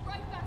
you right back.